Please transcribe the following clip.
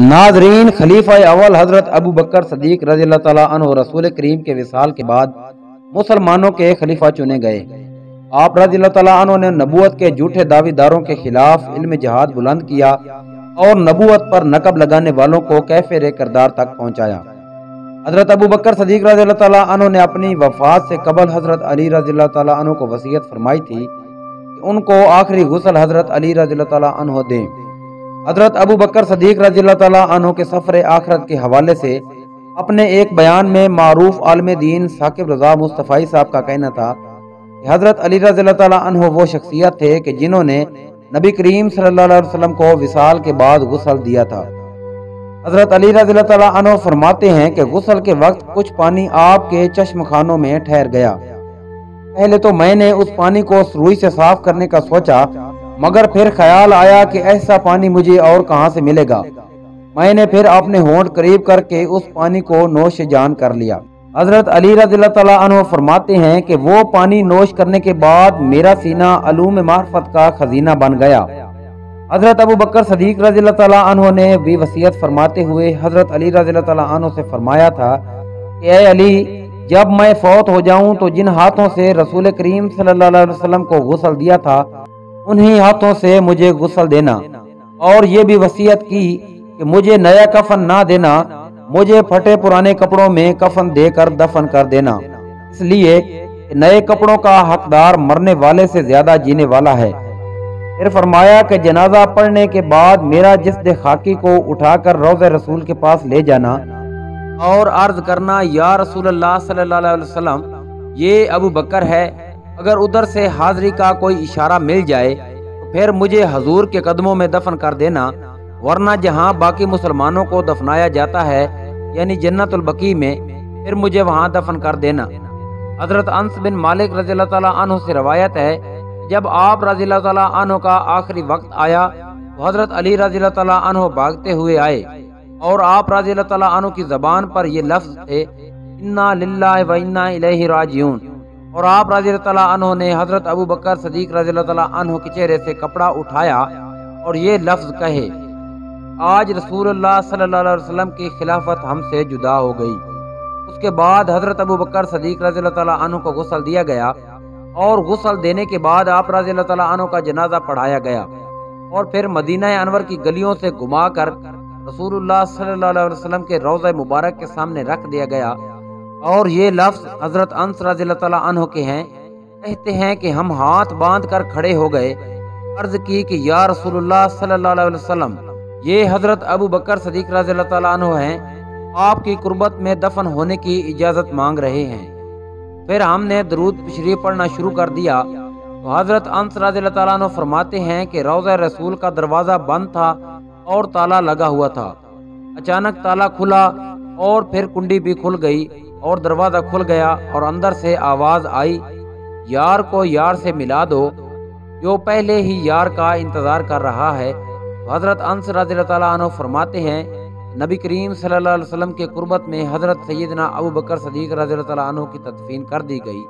नाजरीन, खलीफा अवल हज़रत अबू बकर सदीक रज़ी रसूल करीम के विसाल के बाद मुसलमानों के खलीफा चुने गए। आप रज़ी ने नबूत के झूठे दावेदारों के खिलाफ इल्म जहाद बुलंद किया और नबूत पर नकब लगाने वालों को कैफ़े करदार तक पहुँचाया। हज़रत अबू बकर सदीक रज़ी ने अपनी वफात से कबल हज़रत अली रज़ी को वसीयत फरमाई थी कि उनको आखिरी गुसल हज़रत अली रज़ी दें। हज़रत अबू बकर सदीक रज़ी तु के सफ़र आखरत के हवाले से अपने एक बयान में मारूफ आलम दीन साकिब रजा मुस्तफ़ी साहब का कहना था कि हज़रत अली रज़ी तु वो शख्सियत थे कि जिन्होंने नबी करीम वसल्लम को विसाल के बाद गुसल दिया था। हज़रत अली रज़ी तु फरमाते हैं कि गुसल के वक्त कुछ पानी आपके चश्म खानों में ठहर गया। पहले तो मैंने उस पानी को रुई से साफ़ करने का सोचा मगर फिर ख्याल आया कि ऐसा पानी मुझे और कहाँ से मिलेगा। मैंने फिर अपने होंठ करीब करके उस पानी को नोश जान कर लिया। हज़रत अली रज़ी फरमाते हैं कि वो पानी नोश करने के बाद मेरा सीना अलूम मार्फत का खजीना बन गया। हज़रत अबू बकर सदीक रज़ी तु ने भी वसीयत फरमाते हुए हज़रत अली रज़ी तु से फरमाया था कि, ए अली, जब मैं फौत हो जाऊँ तो जिन हाथों से रसूल करीम सल्लल्लाहु अलैहि वसल्लम को गुसल दिया था उन्हीं हाथों से मुझे गुसल देना। और ये भी वसीयत की कि मुझे नया कफन ना देना, मुझे फटे पुराने कपड़ों में कफन देकर दफन कर देना। इसलिए नए कपड़ों का हकदार मरने वाले से ज़्यादा जीने वाला है। फिर फरमाया कि जनाजा पढ़ने के बाद मेरा जिसद खाकी को उठाकर रोज़ रसूल के पास ले जाना और अर्ज़ करना, या रसूल अल्लाह सल्लल्लाहु अलैहि वसल्लम, ये अबू बकर है अगर उधर से हाजिरी का कोई इशारा मिल जाए तो फिर मुझे हजूर के कदमों में दफन कर देना, वरना जहाँ बाकी मुसलमानों को दफनाया जाता है, यानी जन्नतुल बकी में, फिर मुझे वहाँ दफन कर देना। हज़रत अंस बिन मालिक रज़ी तु से रवायत है, जब आप रज़ी तु का आखिरी वक्त आया तो हज़रत अली रज़ी तु भागते हुए आए, और आप रज़ी तु की जबान पर ये लफ्ज थे, इन्ना लिल्ला व इन्ना राजियून और आप रज़ी तु ने हज़रत अबू बकर सदीक रज़ी तु के चेहरे से कपड़ा उठाया और ये लफ्ज कहे, आज रसूल सल्लल्लाहु की खिलाफत हमसे जुदा हो गई। उसके बाद हज़रत अबू बकर सदीक रज़ी तु को गुसल दिया गया और गुसल देने के बाद आप रज़ी तु का जनाजा पढ़ाया गया और फिर मदीना अनवर की गलियों से घुमा कर अलैहि वसल्लम के रोज़ मुबारक के सामने रख दिया गया। और ये लफ्ज हज़रत अंस रज़ी के हैं। कहते हैं कि हम हाथ बाँध कर खड़े हो गए। अर्ज़ की कि या रसूलुल्लाह सल्लल्लाहु अलैहि वसल्लम, ये हज़रत अबू बकर सदीक रज़ी हैं। आपकी कुर्बत में दफन होने की इजाज़त मांग रहे हैं। फिर हमने दरूद शरीफ पढ़ना शुरू कर दिया। तो हज़रत अंस रज़ी फरमाते हैं कि रोज़ा रसूल का दरवाज़ा बंद था और ताला लगा हुआ था। अचानक ताला खुला और फिर कुंडी भी खुल गई। और दरवाज़ा खुल गया और अंदर से आवाज़ आई, यार को यार से मिला दो। जो पहले ही यार का इंतज़ार कर रहा है। हज़रत अंस रज़ी फरमाते हैं, नबी करीम सल्लल्लाहु अलैहि वसल्लम के कुर्बत में हज़रत सैदना अबू बकर सदीक रज़ी की तदफीन कर दी गई।